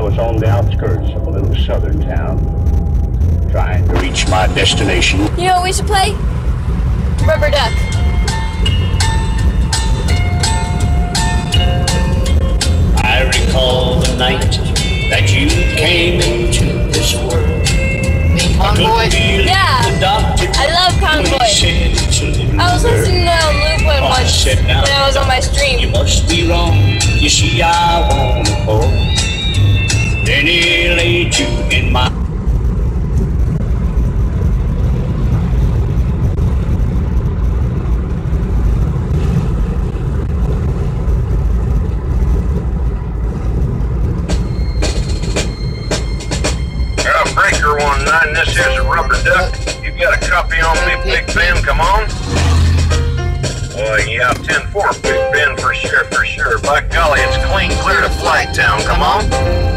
I was on the outskirts of a little southern town, trying to reach my destination. You know what we should play? Rubber duck. I recall the night that you came into this world. Convoy. Yeah. I love Convoy. I was listening to Luke one once when I was on my stream. You must be wrong. You see, I want to you in my. Breaker one nine, this here's a rubber duck. You got a copy on me, Big Ben, come on. Yeah, 10-4, Big Ben, for sure, for sure. By golly, it's clean clear to Flight Town, come on.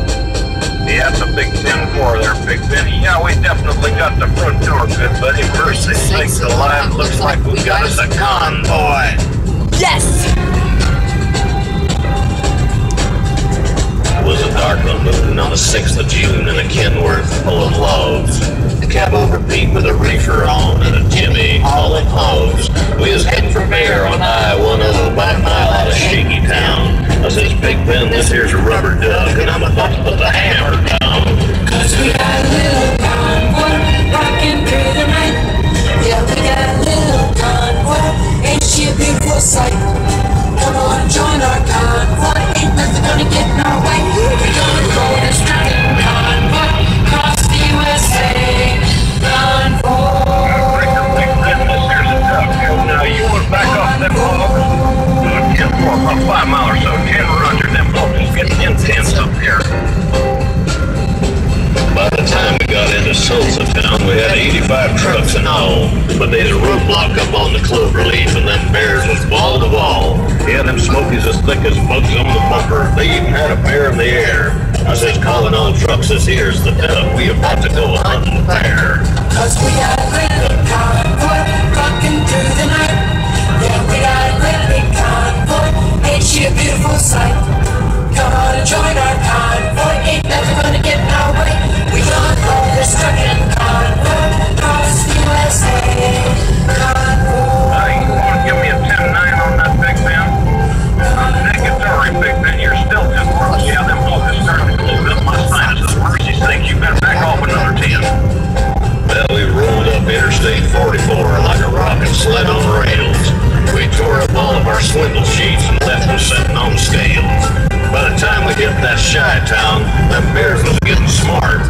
Yeah, it's a big 10-4 there, Big Ben. Yeah, we definitely got the front door good, buddy. First Mercy sakes alive, looks like we got us a convoy. Yes! It was a dark moon on the 6th of June in a Kenworth full of loads. The cab overbeat with a reefer on and a Jimmy hauling hose. We was heading for Bear on I-10 about a mile out of Shaky Town. I says, Big Ben, this here's a rubber duck, and I'm about to put the 85 trucks. But there's a roadblock up on the clover leaf, and them bears was wall to wall. Yeah, them smokies as thick as bugs on the bumper. They even had a bear in the air. I says, calling all trucks, this here's the duck. We about to go hunting bear. Cause we got a great big convoy rocking through the night. Yeah, we got a great big convoy. Ain't she a beautiful sight? Come on and join our sled on rails. We tore up all of our swindle sheets and left them sitting on scales. By the time we hit that shy town, them bears was getting smart.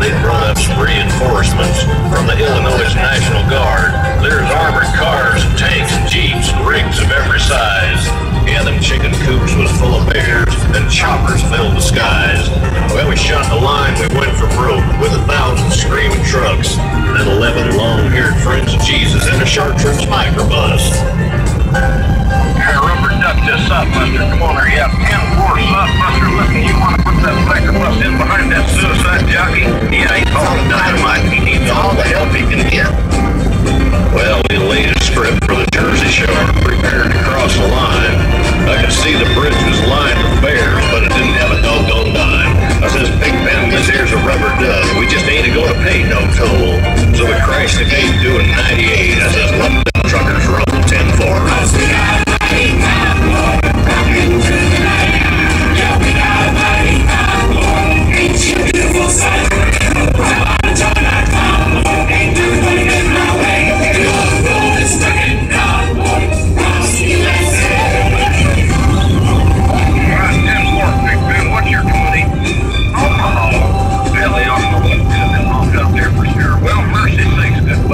They brought up some reinforcements from the Illinois National Guard. There's armored cars and tanks and jeeps and rigs of every size. Yeah, them chicken coops was full of bears, and choppers filled the skies. Well, we shot the line, we went for broke with a thousand screaming trucks, chartreuse microbus. Here, rubber duck this Softbuster. Come on there. Yeah, 10-4 Softbuster. Listen, you want to put that biker bus in behind that suicide jockey?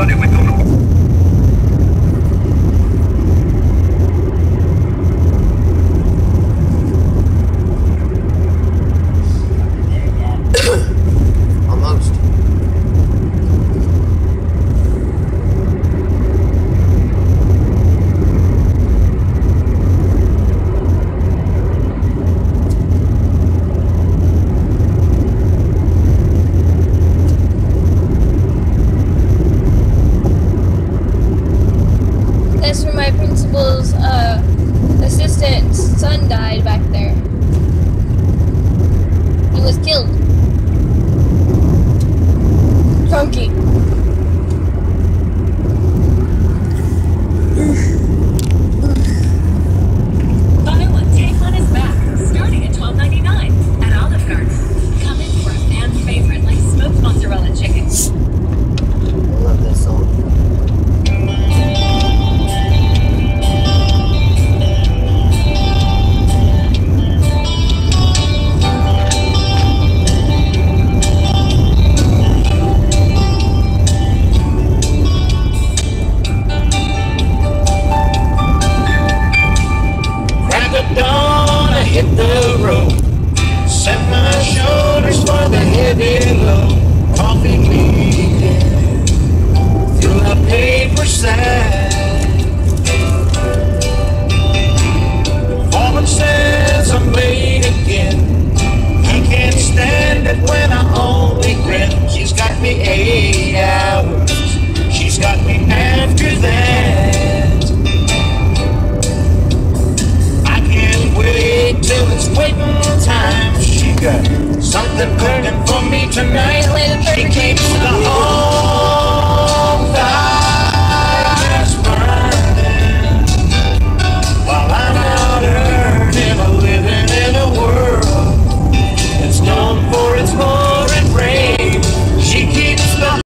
Johnny Window.